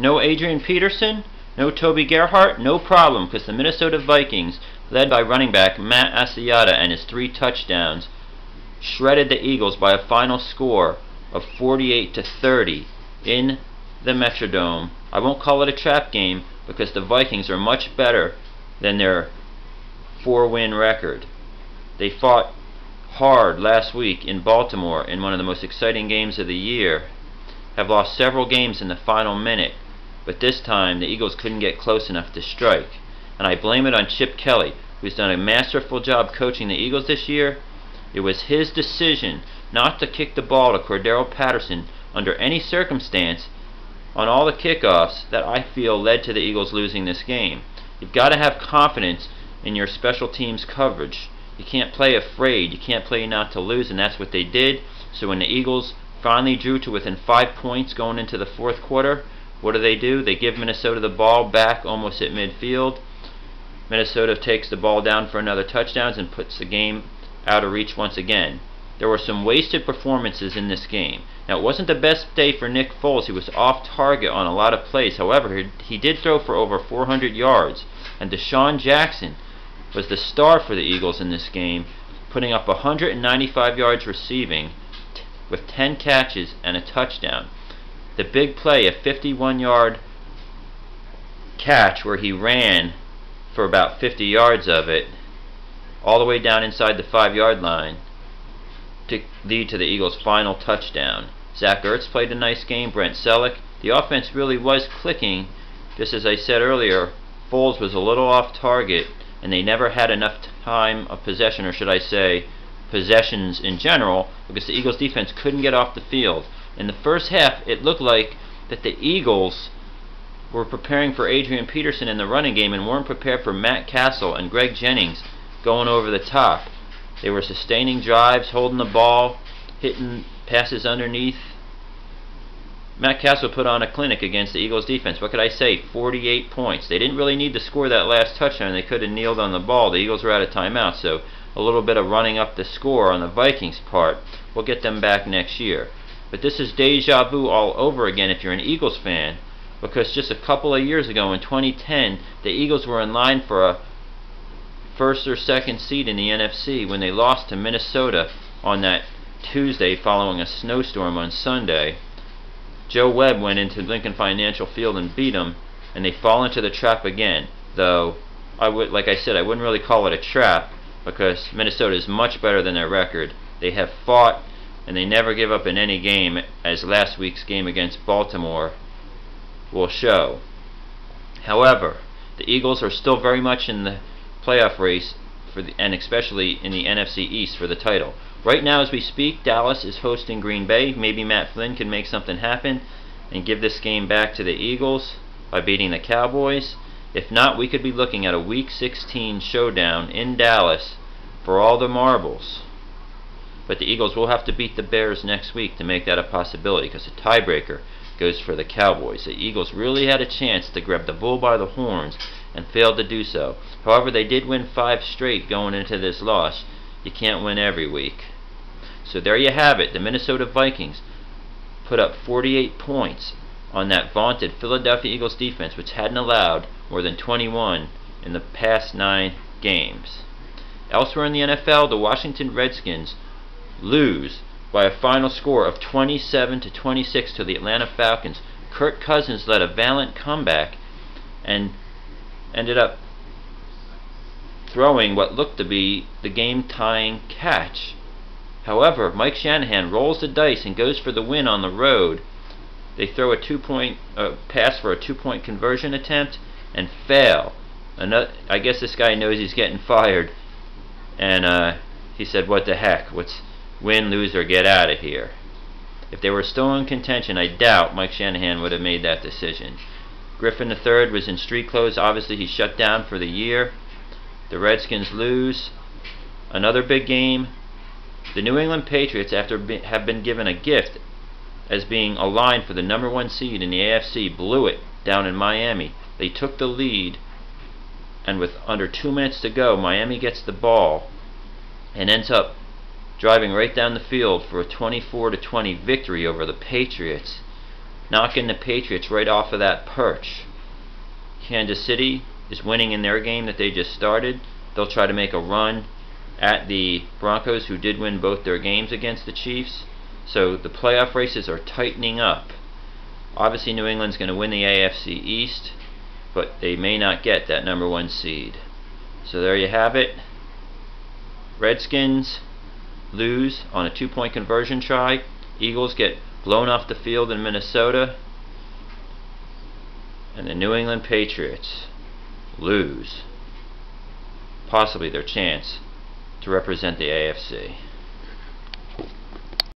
No Adrian Peterson, no Toby Gerhart, no problem, because the Minnesota Vikings, led by running back Matt Asiata and his three touchdowns, shredded the Eagles by a final score of 48 to 30 in the Metrodome. I won't call it a trap game because the Vikings are much better than their four-win record. They fought hard last week in Baltimore in one of the most exciting games of the year. Have lost several games in the final minute, but this time the Eagles couldn't get close enough to strike. And I blame it on Chip Kelly, who's done a masterful job coaching the Eagles this year. It was his decision not to kick the ball to Cordarrelle Patterson under any circumstance on all the kickoffs that I feel led to the Eagles losing this game. You've got to have confidence in your special teams coverage. You can't play afraid. You can't play not to lose, and that's what they did. So when the Eagles finally drew to within five points going into the fourth quarter, what do they do? They give Minnesota the ball back almost at midfield. Minnesota takes the ball down for another touchdown and puts the game out of reach once again. There were some wasted performances in this game. Now, it wasn't the best day for Nick Foles. He was off target on a lot of plays. However, he did throw for over 400 yards. And DeSean Jackson was the star for the Eagles in this game, putting up 195 yards receiving with 10 catches and a touchdown. The big play, a 51-yard catch where he ran for about 50 yards of it, all the way down inside the 5-yard line to lead to the Eagles' final touchdown. Zach Ertz played a nice game, Brent Celek. The offense really was clicking. Just as I said earlier, Foles was a little off target and they never had enough time of possession, or should I say, possessions in general, because the Eagles defense couldn't get off the field. In the first half, it looked like that the Eagles were preparing for Adrian Peterson in the running game and weren't prepared for Matt Cassel and Greg Jennings going over the top. They were sustaining drives, holding the ball, hitting passes underneath, Matt Cassel put on a clinic against the Eagles defense. What could I say? 48 points. They didn't really need to score that last touchdown. They could have kneeled on the ball. The Eagles were out of timeout, so a little bit of running up the score on the Vikings' part will get them back next year. But this is deja vu all over again if you're an Eagles fan, because just a couple of years ago in 2010, the Eagles were in line for a first or second seed in the NFC when they lost to Minnesota on that Tuesday following a snowstorm on Sunday. Joe Webb went into Lincoln Financial Field and beat them, and they fall into the trap again. Though, I would, like I said, I wouldn't really call it a trap because Minnesota is much better than their record. They have fought and they never give up in any game, as last week's game against Baltimore will show. However, the Eagles are still very much in the playoff race for the, and especially in the NFC East for the title. Right now, as we speak, Dallas is hosting Green Bay. Maybe Matt Flynn can make something happen and give this game back to the Eagles by beating the Cowboys. If not, we could be looking at a Week 16 showdown in Dallas for all the marbles. But the Eagles will have to beat the Bears next week to make that a possibility because the tiebreaker goes for the Cowboys. The Eagles really had a chance to grab the bull by the horns and failed to do so. However, they did win five straight going into this loss. You can't win every week. So there you have it. The Minnesota Vikings put up 48 points on that vaunted Philadelphia Eagles defense, which hadn't allowed more than 21 in the past nine games. Elsewhere in the NFL, the Washington Redskins lose by a final score of 27 to 26 to the Atlanta Falcons. Kirk Cousins led a valiant comeback and ended up throwing what looked to be the game-tying catch. However, Mike Shanahan rolls the dice and goes for the win on the road. They throw a two-point uh, pass for a two-point conversion attempt and fail. Another, I guess this guy knows he's getting fired, and uh, he said, "What the heck? What's win, lose, or get out of here?" If they were still in contention, I doubt Mike Shanahan would have made that decision. Griffin III was in street clothes. Obviously, he shut down for the year. The Redskins lose. Another big game. The New England Patriots, after be, have been given a gift as being aligned for the number one seed in the AFC, blew it down in Miami. They took the lead, and with under two minutes to go, Miami gets the ball and ends up driving right down the field for a 24 to 20 victory over the Patriots. knocking the Patriots right off of that perch. Kansas City is winning in their game that they just started. They'll try to make a run at the Broncos, who did win both their games against the Chiefs. So the playoff races are tightening up. Obviously, New England's going to win the AFC East, but they may not get that number one seed. So there you have it. Redskins lose on a two-point conversion try. Eagles get blown off the field in Minnesota. And the New England Patriots lose possibly their chance to represent the AFC.